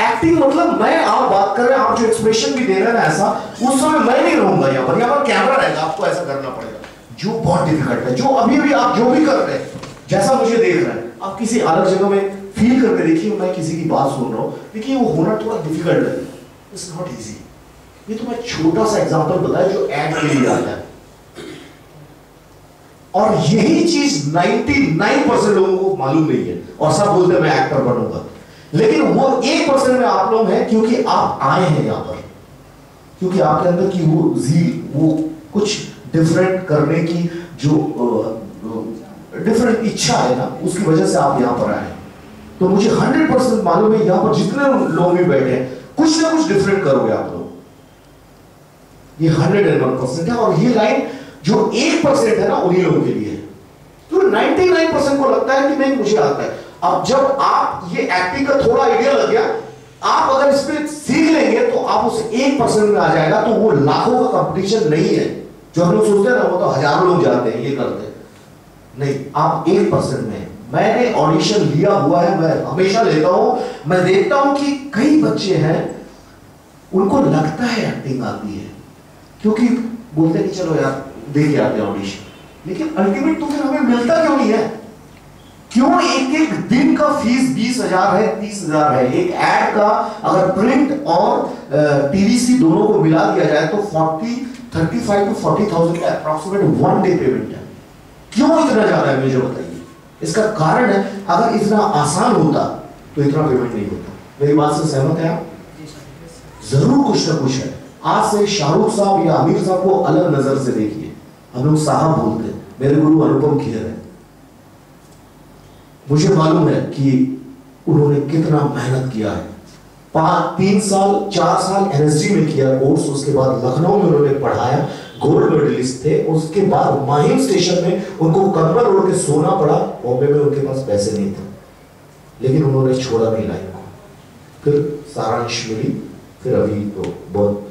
Acting मतलब मैं आप बात कर रहे हैं आप जो एक्सप्रेशन भी दे रहे हैं ऐसा, उस समय मैं नहीं रहूँगा यहाँ पर। यहाँ पर कैमरा रहेगा, आपको ऐसा करना पड़ेगा। जो बहुत डिफ़िकल्ट है, जो अभी अभी आप जो भी कर रहे हैं, जैसा मुझे देख रहे हैं, आप किसी अलग जगह में फील करके देखिए, मैं किसी की बात सुन रहा हूँ। देखिए, वो होना थोड़ा डिफ़िकल्ट है। इट्स नॉट इजी ये तो मैं छोटा सा एग्ज़ाम्पल बताया जो एड के लिए आता है। और यही चीज़ 99 परसेंट लोगों को मालूम नहीं है। और सब बोलते हैं, मैं एक्टर बनूँगा। लेकिन वो एक लोग हैं क्योंकि आप आए हैं यहाँ पर। क्योंकि आपके अंदर की वो जील वो कुछ डिफरेंट करने की जो डिफरेंट इच्छा है ना, उसकी वजह से आप यहाँ पर आए तो मुझे हंड्रेड परसेंट मालूम है यहाँ पर जितने लोग भी बैठे हैं, कुछ ना कुछ डिफरेंट करोगे आप लोग। ये हंड्रेड एंड वन परसेंट है और ये लाइन जो एक परसेंट है ना, उन्हीं लोगों के लिए है। तो 99 परसेंट को लगता है कि नहीं, मुझे आता है। अब जब आप, ये एक्टिंग का थोड़ा आइडिया लग गया आप अगर इस पर सीख लेंगे तो आप उस एक परसेंट में आ जाएगा तो वो लाखों का कंपटीशन नहीं है। जो हम लोग सोचते हैं ना, वो तो हज़ारों लोग जाते हैं, ये करते हैं। नहीं, आप एक परसेंट में मैंने ऑडिशन लिया हुआ है, मैं हमेशा लेता हूँ। मैं देखता हूँ कि कई बच्चे हैं, उनको लगता है एक्टिंग आती है। क्योंकि बोलते हैं कि चलो यार दे के आते हैं ऑडिशन लेकिन अल्टीमेट तो फिर हमें मिलता क्यों नहीं है? क्यों एक एक दिन हज़ार है तीस हज़ार है। एक एड का अगर प्रिंट और टीवीसी दोनों को मिला दिया जाए तो forty thirty five to forty thousand का अप्रोक्सीमेट वन डे पेमेंट है। क्यों इतना ज़्यादा है मुझे बताइए। इसका कारण है अगर इतना आसान होता तो इतना पेमेंट नहीं होता। मेरी बात से सहमत है आप? ज़रूर कुछ ना कुछ है। आज से शाहरुख साहब या आमिर साहब को अलग नज़र से देखिए। हम लोग साहब बोलते हैं। मेरे गुरु अनुपम खेर है। मुझे मालूम है कि उन्होंने कितना मेहनत किया है। पाँच, तीन साल, चार साल एनएसडी में किया कोर्स उसके बाद लखनऊ में उन्होंने पढ़ाया गोल्ड मेडलिस्ट थे, उसके बाद माहिम स्टेशन में उनको कंबल रोड के सोना पड़ा बॉम्बे में उनके पास पैसे नहीं थे। लेकिन उन्होंने छोड़ा नहीं लाइन को। फिर सारांश मिली, फिर अभी तो बहुत